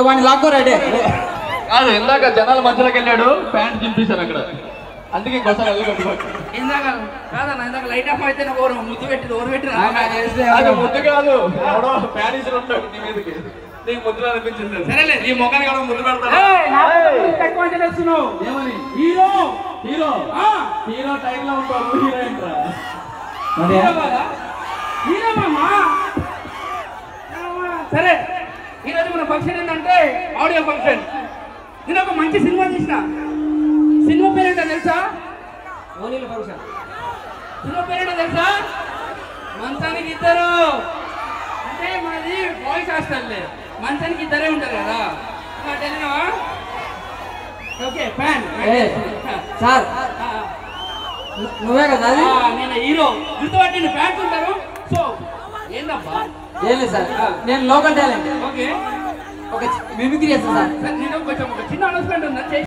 వాడిని లాక్కోరాడే కాదు ఇందాక జనాల మధ్యలోకి వెళ్ళాడు ప్యాంట్ చింపేశారు అక్కడ. అందుకే కట్టుకోవచ్చు ఇందాక కాదన్న ఇందాక లైట్ ఆఫ్ అయితే ముద్దు పెట్టి పెట్టిన అది ముద్దు కాదు. ఎవడో ప్యారిస్ ఉంటాడు నీ మీదకి. నీకు ముద్దు అనిపించింది సరేలే. నీ ముఖానికి కూడా ముద్దు పెడతాడు. తక్కువ అంటే తెలుస్తున్నావు ఏమని? Hero hero. ఆ, హీరో టైం లో ఉంటావు హీరోయిన్ రా హీరో కదా? హీరో మామా? సరే. ఈరోజు మన ఫంక్షన్ ఏంటంటే ఆడియో ఫంక్షన్. నేను ఒక మంచి సినిమా తీసిన సినిమా పేరేంటో తెలుసా? ఓనీల ఫంక్షన్. సినిమా పేరేంటో తెలుసా? మంచానికి ఇద్దరు. అంటే మాది బాయ్స్ హాస్టల్లే మంచానికి ఇద్దరే ఉంటారు కదా. తెలియవా ఓకే ఫ్యాన్. సార్. నువ్వే కదా నేను హీరో. గుర్తుపట్టి ఫ్యాన్స్ ఉంటారు. సో ఏం లేదు సార్. నేను లోకల్ టాలెంట్. ఓకే. ఒక మిమిక్రీ చేస్తాను సార్ నేను కొంచెం ఒక చిన్న అనౌన్స్మెంట్ ఉందా?